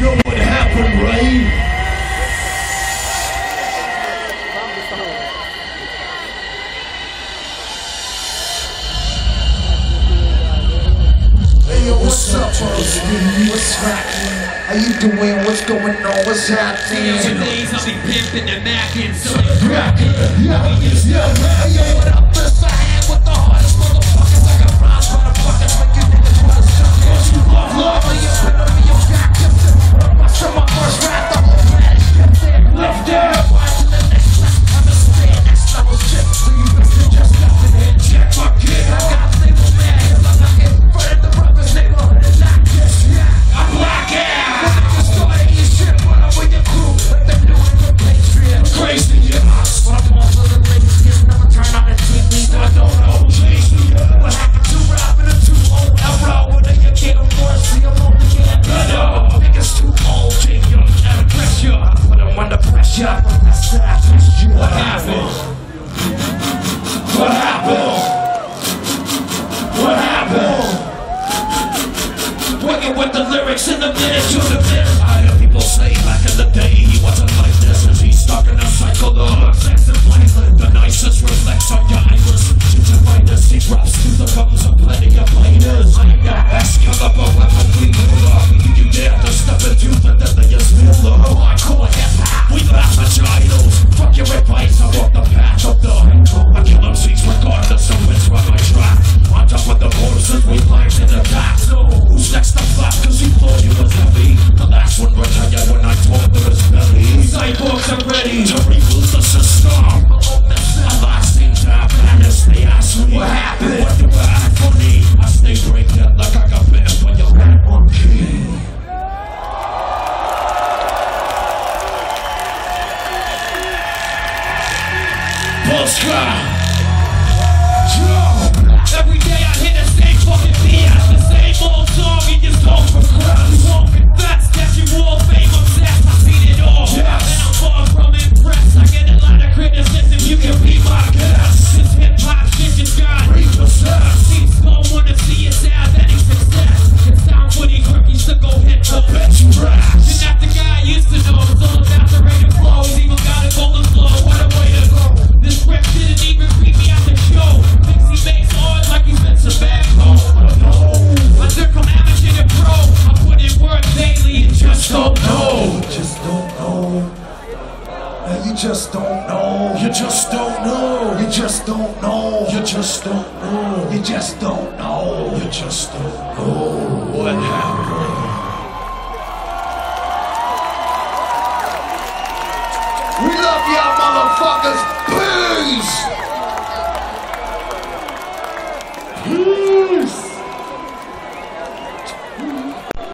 sure what happened, Ray. what's up, Rosie? What's happening? How you doing? What's going on? What's happening? Today's I'll be pimping and macking, so it's rockin'. Yeah, yeah, yeah. the bitter, to the bitter. ready to the system. I lost in time. What happened? What do I for me? I stay breaking like I got bitten by your rap monkey. Polska! Every day I hit the same fucking beat, the same old song. just don't know. You just don't know. You just don't know. You just don't know. You just don't know. You just don't know what happened. We love y'all motherfuckers. Peace. Peace.